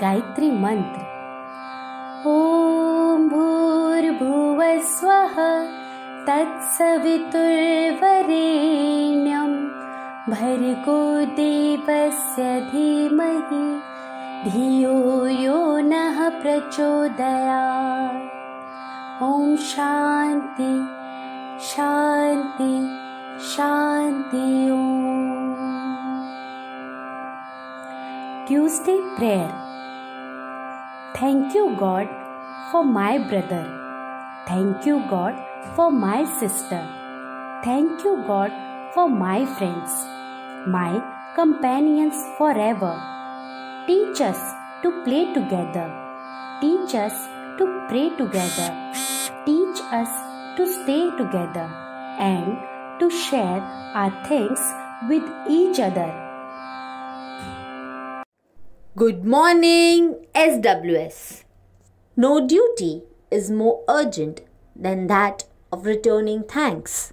गायत्री मंत्र। ॐ भूर्भुवस्वः तत्सवितुर्वरेण्यं भर्गो देवस्य धीमहि धियो यो नः प्रचोदयात्। ॐ शान्ति शान्ति शान्ति ॐ। Tuesday prayer. Thank you, God, for my brother. Thank you, God, for my sister. Thank you, God, for my friends, my companions forever. Teach us to play together. Teach us to pray together. Teach us to stay together and to share our things with each other. Good morning, SWS. No duty is more urgent than that of returning thanks.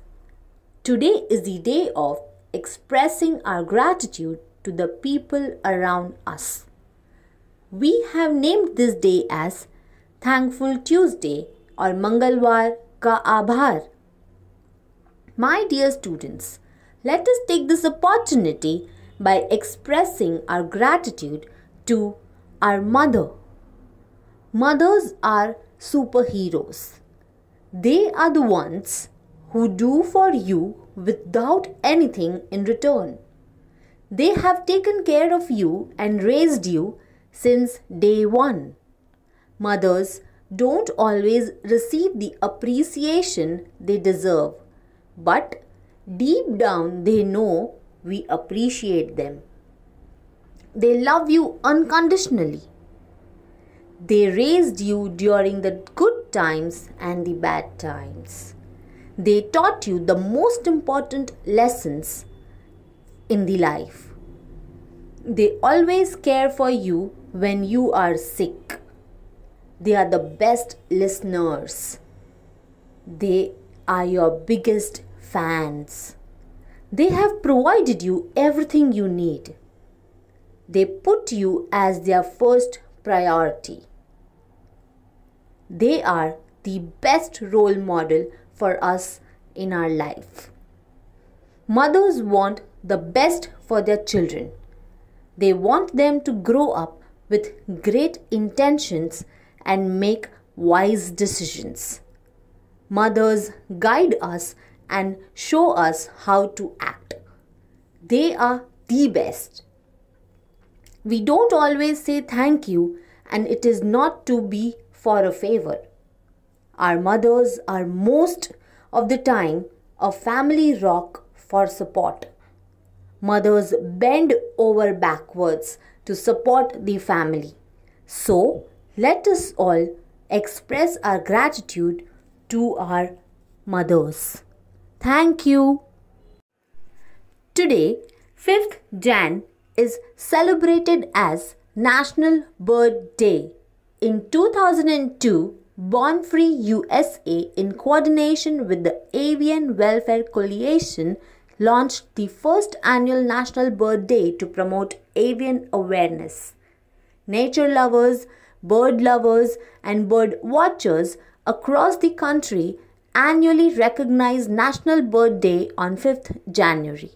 Today is the day of expressing our gratitude to the people around us. We have named this day as Thankful Tuesday or Mangalwar Ka Abhar. My dear students, let us take this opportunity by expressing our gratitude to our mother. Mothers are superheroes. They are the ones who do for you without anything in return. They have taken care of you and raised you since day one. Mothers don't always receive the appreciation they deserve, but deep down they know we appreciate them. They love you unconditionally. They raised you during the good times and the bad times. They taught you the most important lessons in the life. They always care for you when you are sick. They are the best listeners. They are your biggest fans. They have provided you everything you need. They put you as their first priority. They are the best role model for us in our life. Mothers want the best for their children. They want them to grow up with great intentions and make wise decisions. Mothers guide us and show us how to act. They are the best. We don't always say thank you, and it is not to be for a favor. Our mothers are most of the time a family rock for support. Mothers bend over backwards to support the family. So, let us all express our gratitude to our mothers. Thank you. Today, 5th Jan is celebrated as National Bird Day. In 2002, Born Free USA, in coordination with the Avian Welfare Coalition, launched the first annual National Bird Day to promote avian awareness. Nature lovers, bird lovers, and bird watchers across the country annually recognize National Bird Day on 5th January.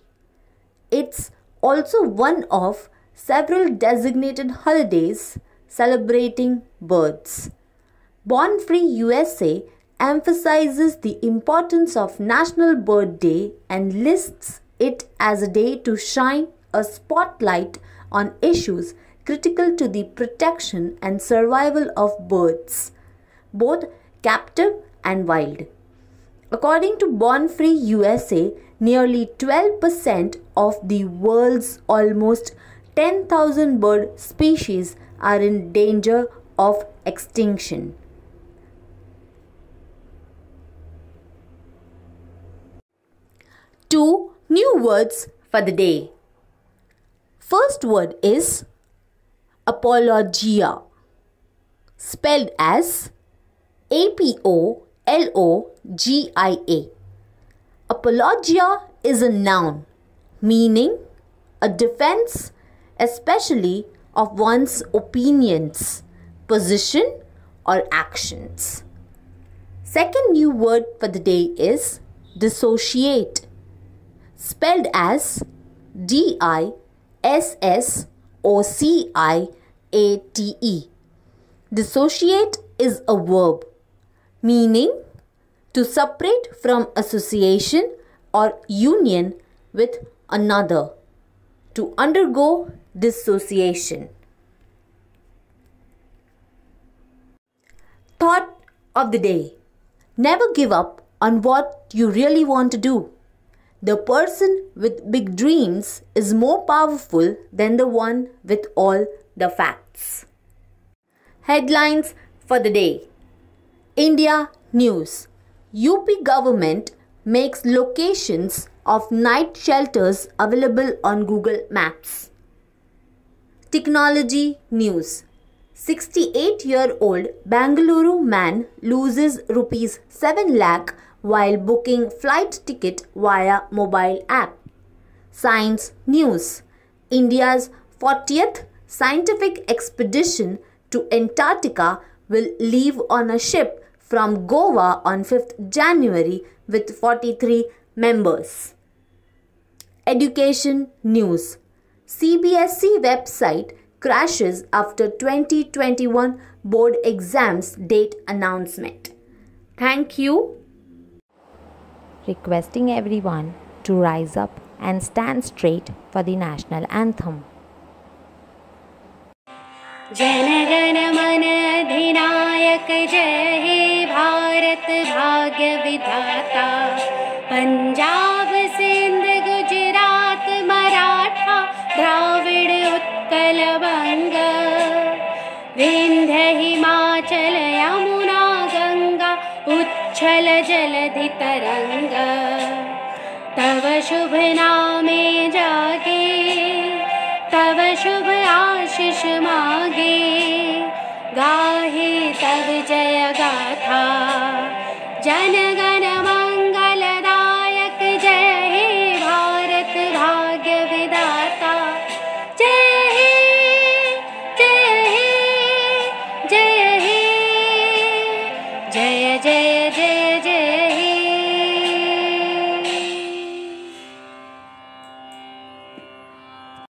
It's also one of several designated holidays celebrating birds. Born Free USA emphasizes the importance of National Bird Day and lists it as a day to shine a spotlight on issues critical to the protection and survival of birds, both captive and wild. According to Born Free USA, nearly 12% of the world's almost 10,000 bird species are in danger of extinction. Two new words for the day. First word is apologia, spelled as A P O L O G I A. Apologia is a noun meaning a defense, especially of one's opinions, position, or actions. Second new word for the day is dissociate, spelled as D I S S O C I A T E. Dissociate is a verb meaning to separate from association or union with another, to undergo dissociation. Thought of the day Never give up on what you really want to do. The person with big dreams is more powerful than the one with all the facts. Headlines for the day India News UP government makes locations of night shelters available on Google Maps. Technology News 68 year old Bangalore man loses rupees 7 lakh while booking flight ticket via mobile app. Science News India's 40th scientific expedition to Antarctica will leave on a ship from Goa on 5th January with 43 members. Education News CBSE website crashes after 2021 board exams date announcement. Thank you. Requesting everyone to rise up and stand straight for the national anthem. जनगण मन अधिनायक जय हे भारत भाग्य विधाता। पंजाब सिंध गुजरात मराठा द्राविड उत्कल बंग विंध्य हिमाचल यमुना गंगा उच्छल जलधि तरंग तव शुभ नामे जागे, तव शुभ आशीष मागे। गाहे तब जय गाथा। जनगण